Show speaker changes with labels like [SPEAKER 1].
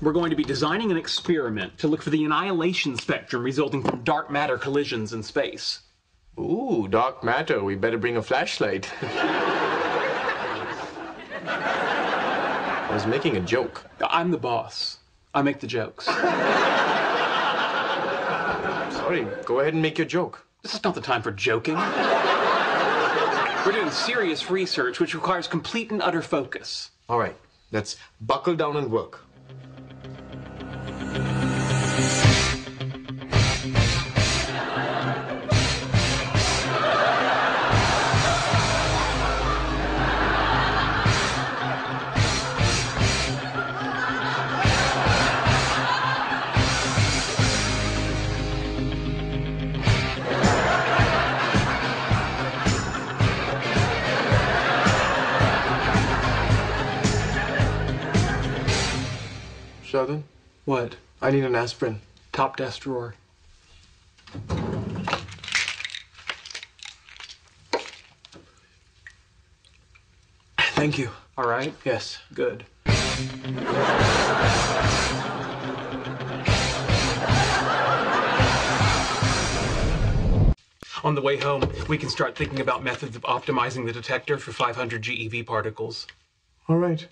[SPEAKER 1] we're going to be designing an experiment to look for the annihilation spectrum resulting from dark matter collisions in space.
[SPEAKER 2] Ooh, dark matter. We better bring a flashlight. I was making a joke.
[SPEAKER 1] I'm the boss. I make the jokes.
[SPEAKER 2] Sorry, go ahead and make your joke.
[SPEAKER 1] This is not the time for joking. We're doing serious research which requires complete and utter focus.
[SPEAKER 2] All right, let's buckle down and work. Sheldon,
[SPEAKER 1] What?
[SPEAKER 2] I need an aspirin.
[SPEAKER 1] Top desk drawer.
[SPEAKER 2] Thank you.
[SPEAKER 1] All right?
[SPEAKER 2] Yes.
[SPEAKER 1] Good. On the way home, we can start thinking about methods of optimizing the detector for 500 GeV particles.
[SPEAKER 2] All right.